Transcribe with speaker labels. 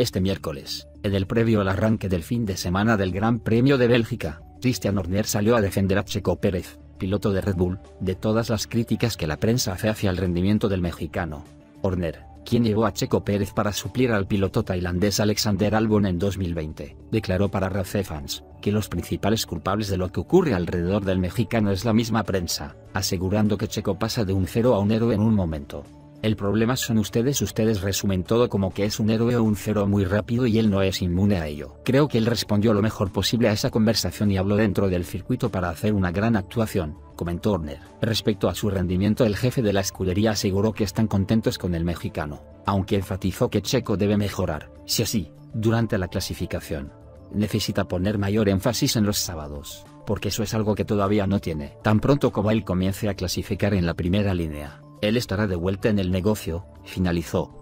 Speaker 1: Este miércoles, en el previo al arranque del fin de semana del Gran Premio de Bélgica, Christian Horner salió a defender a Checo Pérez, piloto de Red Bull, de todas las críticas que la prensa hace hacia el rendimiento del mexicano. Horner, quien llevó a Checo Pérez para suplir al piloto tailandés Alexander Albon en 2020, declaró para RACE Fans, que los principales culpables de lo que ocurre alrededor del mexicano es la misma prensa, asegurando que Checo pasa de un cero a un héroe en un momento. El problema son ustedes, ustedes resumen todo como que es un héroe o un cero muy rápido y él no es inmune a ello. Creo que él respondió lo mejor posible a esa conversación y habló dentro del circuito para hacer una gran actuación, comentó Horner. Respecto a su rendimiento el jefe de la escudería aseguró que están contentos con el mexicano, aunque enfatizó que Checo debe mejorar, si así, durante la clasificación. Necesita poner mayor énfasis en los sábados, porque eso es algo que todavía no tiene. Tan pronto como él comience a clasificar en la primera línea, él estará de vuelta en el negocio, finalizó.